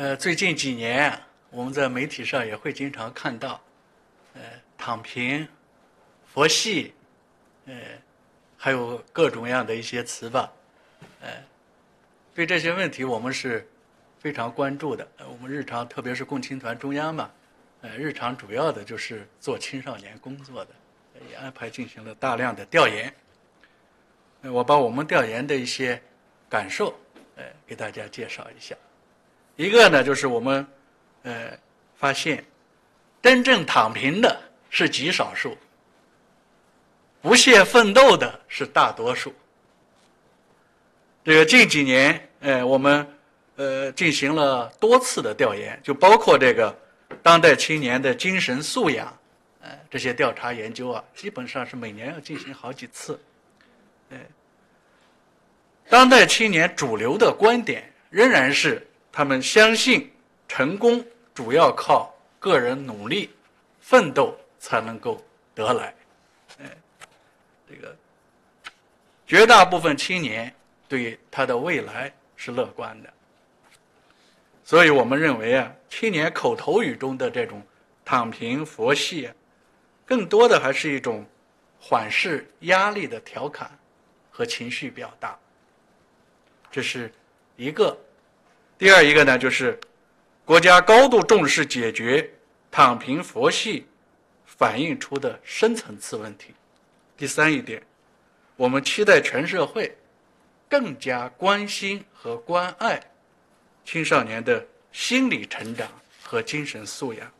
呃，最近几年，我们在媒体上也会经常看到，呃，躺平、佛系，呃，还有各种各样的一些词吧，呃，对这些问题我们是非常关注的。呃我们日常，特别是共青团中央嘛，呃，日常主要的就是做青少年工作的，也安排进行了大量的调研。我把我们调研的一些感受，呃，给大家介绍一下。一个呢，就是我们呃发现，真正躺平的是极少数，不懈奋斗的是大多数。这个近几年，呃，我们呃进行了多次的调研，就包括这个当代青年的精神素养，呃，这些调查研究啊，基本上是每年要进行好几次。呃，当代青年主流的观点仍然是。他们相信，成功主要靠个人努力、奋斗才能够得来。哎，这个绝大部分青年对他的未来是乐观的。所以我们认为啊，青年口头语中的这种“躺平”“佛系”，更多的还是一种缓释压力的调侃和情绪表达。这是一个。第二一个呢，就是国家高度重视解决躺平佛系反映出的深层次问题。第三一点，我们期待全社会更加关心和关爱青少年的心理成长和精神素养。